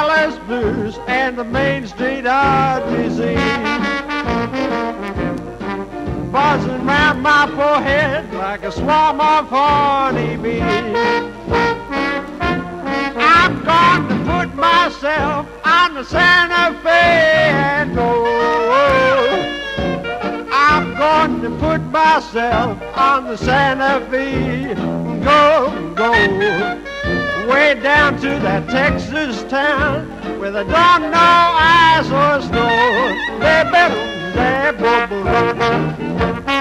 Dallas blues and the Main Street heart disease. Buzzing round my forehead like a swarm of honeybees. I'm going to put myself on the Santa Fe and go. I'm going to put myself on the Santa Fe. Go, go. Way down to that Texas town where they don't know ice or snow. They better, they better.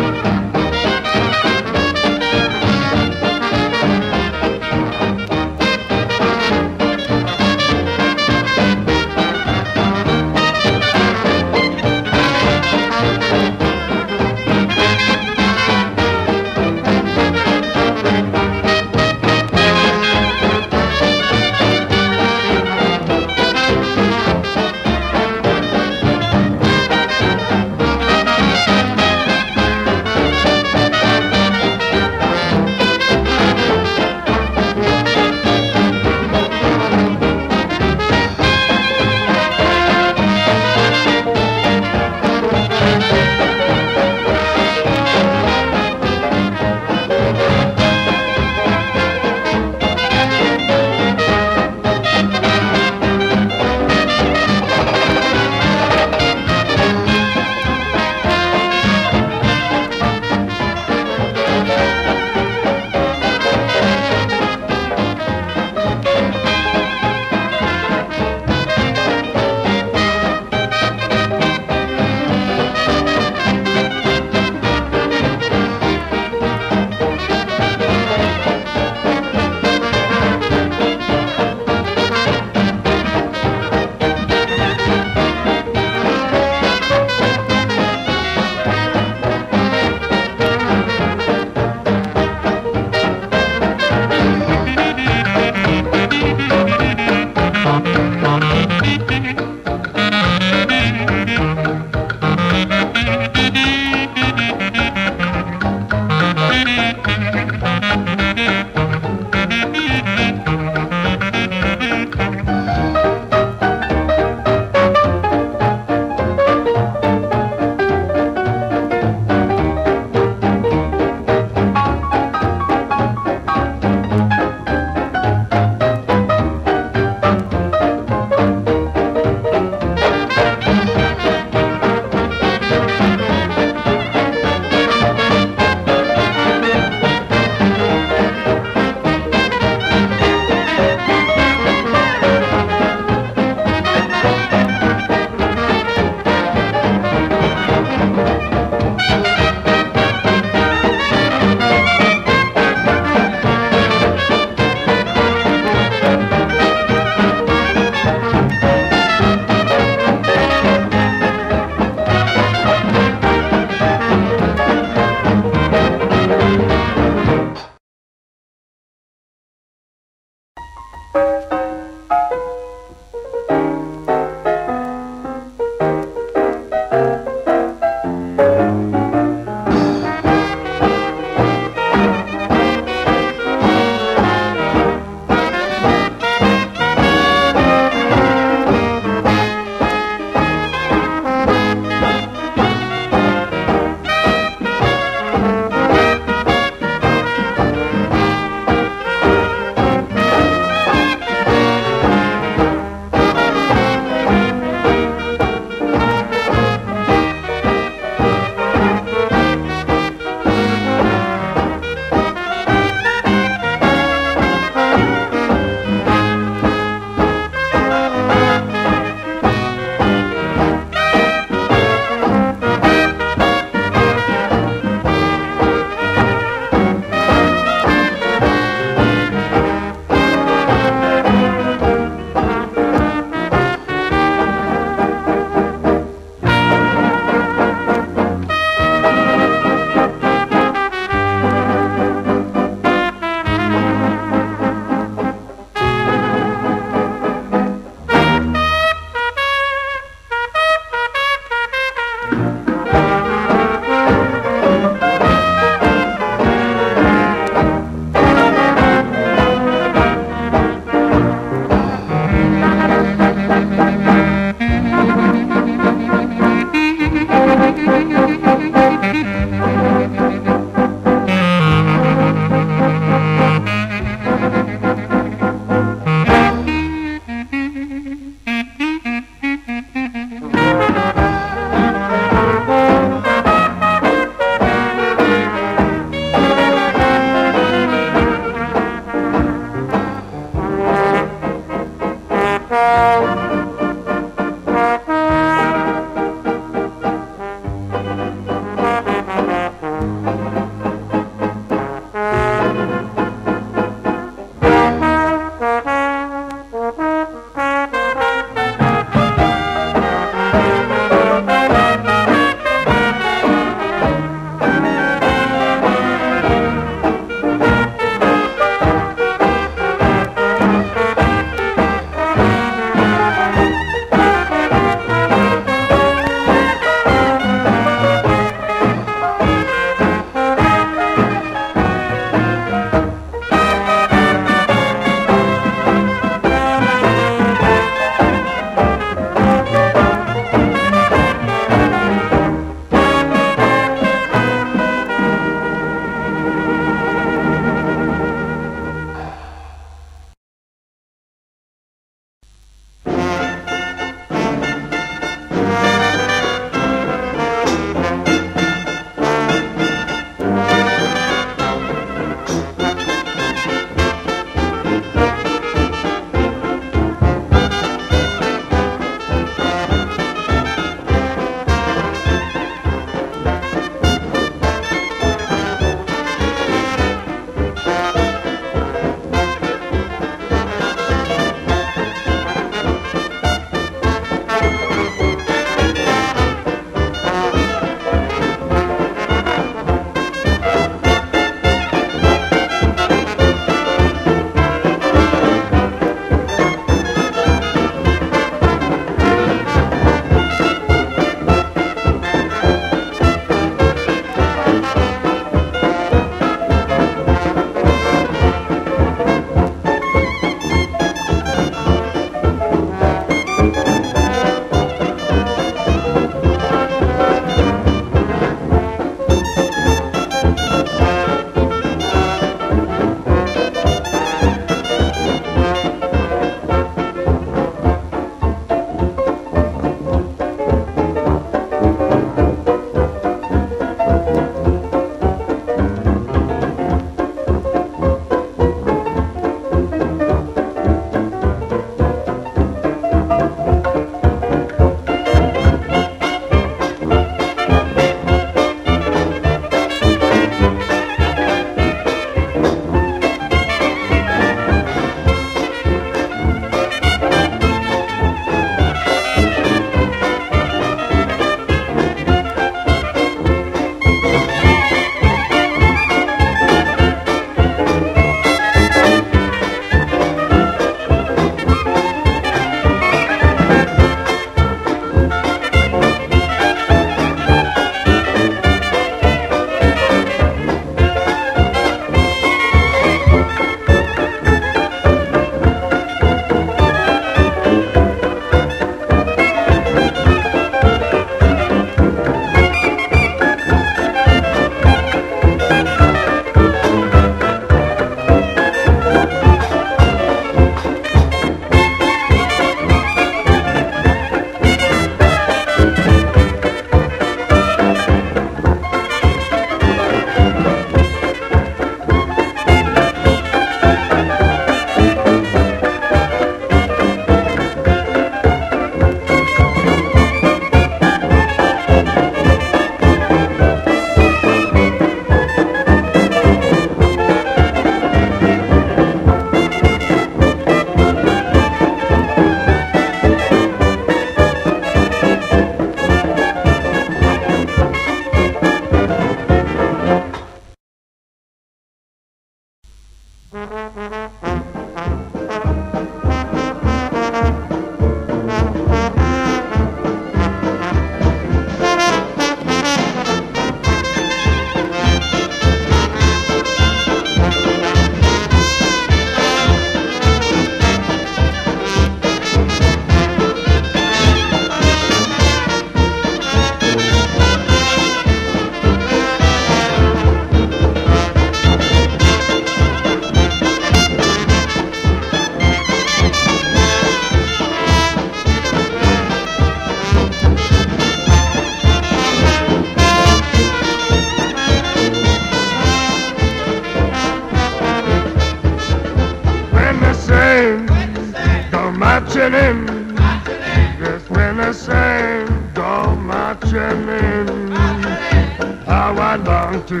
How I long to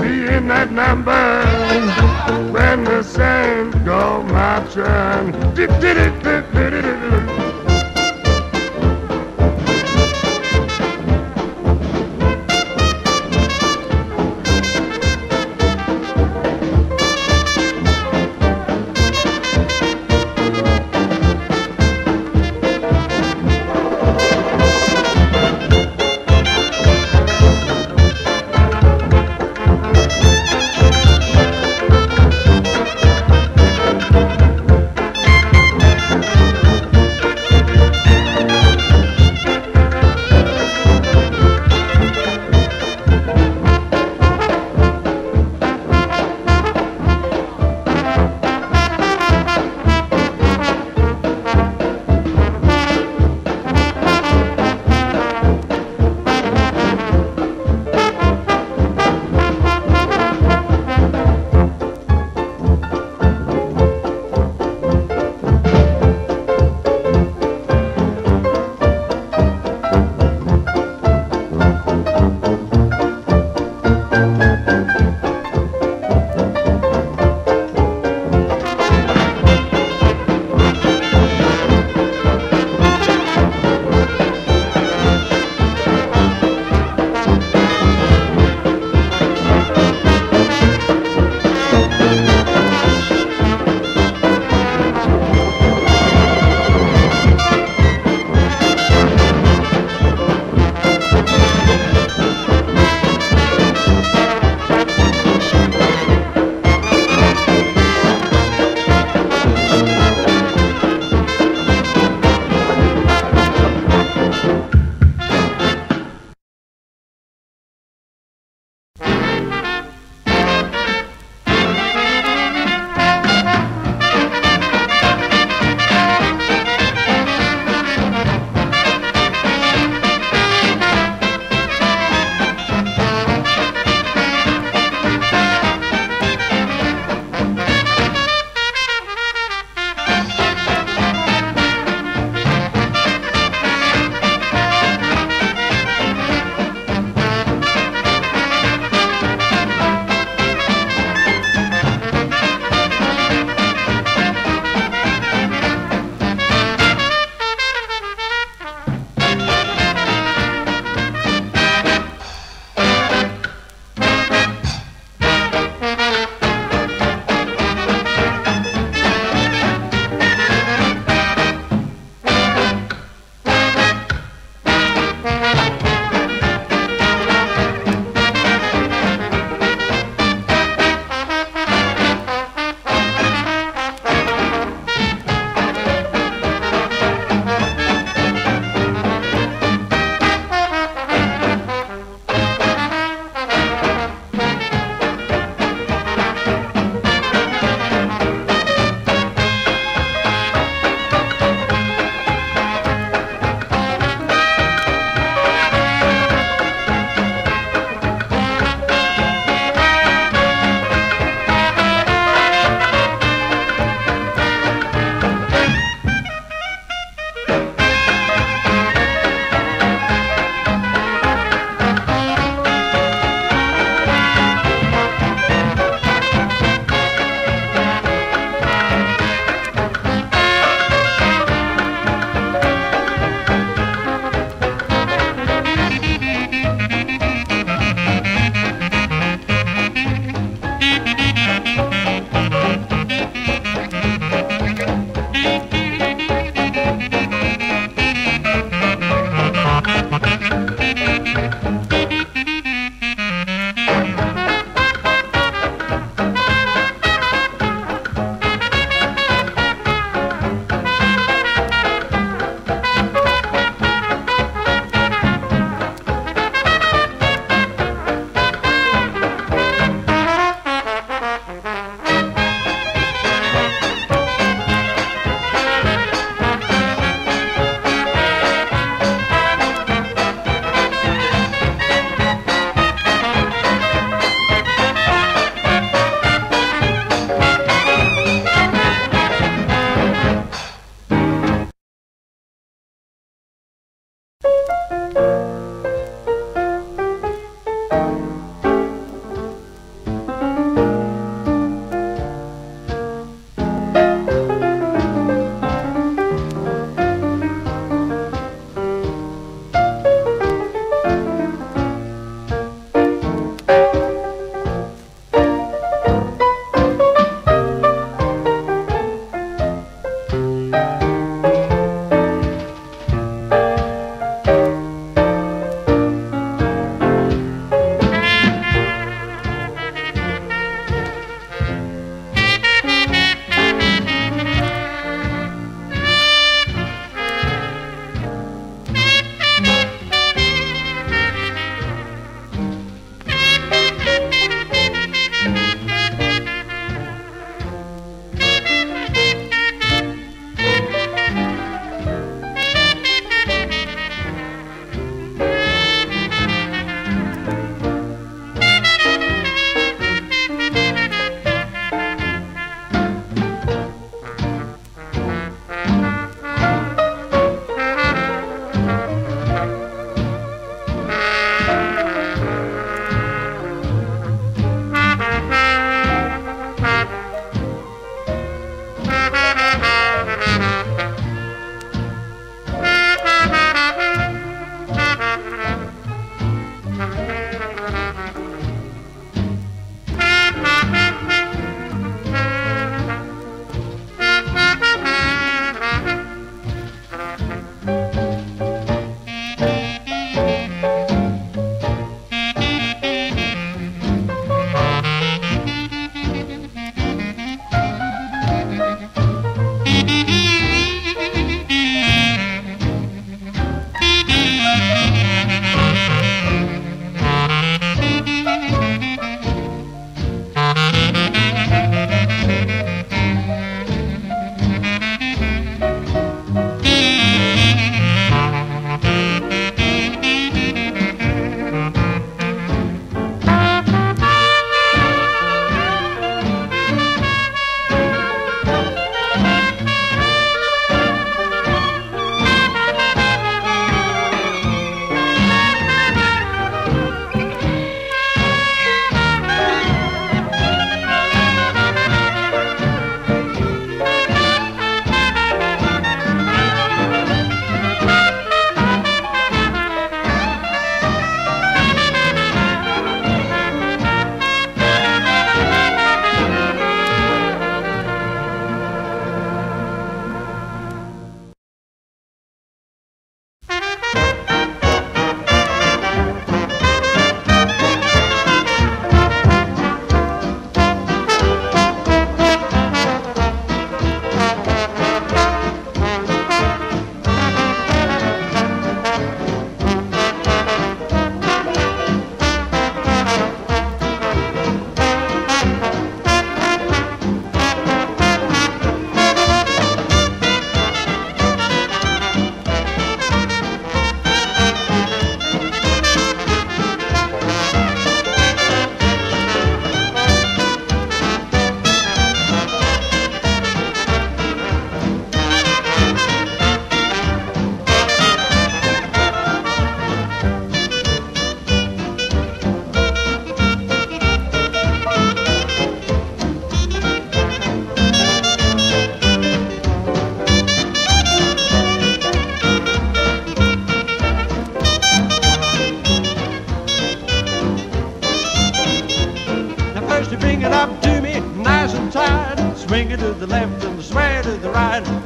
be in that number when the saints go marching.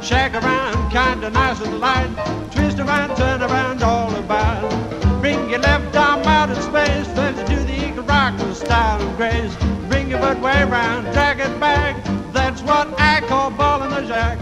Shake around, kinda nice and light. Twist around, turn around, all about. Bring your left arm out in space. First you do the eagle rock with style and grace. Bring your butt way around, drag it back. That's what I call ball in the jack.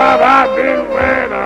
Babadueira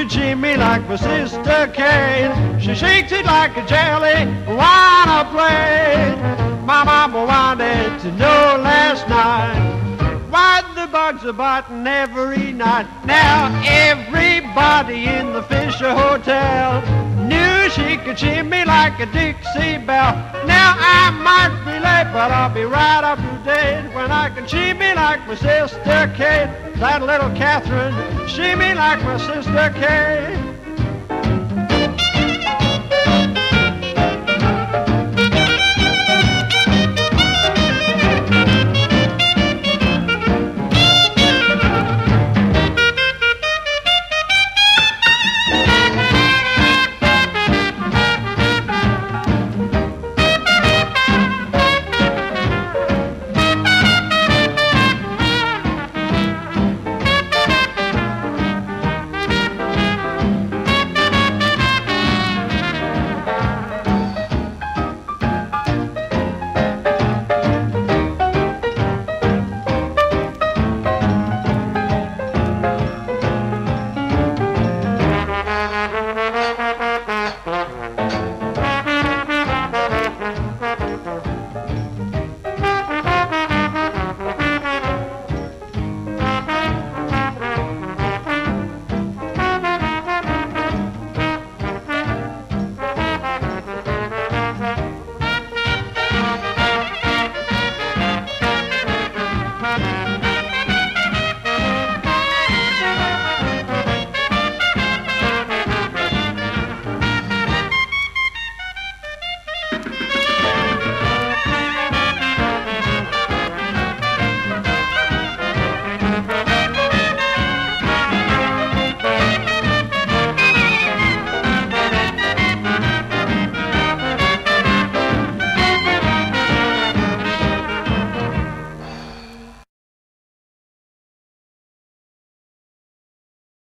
could cheat me like my sister Kate. She shakes it like a jelly wanna play. My mama wanted to know last night why the bugs are biting every night. Now everybody in the Fisher Hotel she could me like a Dixie bell. Now I might be late, but I'll be right up to date when I can me like my sister Kate. That little Catherine, she me like my sister Kate.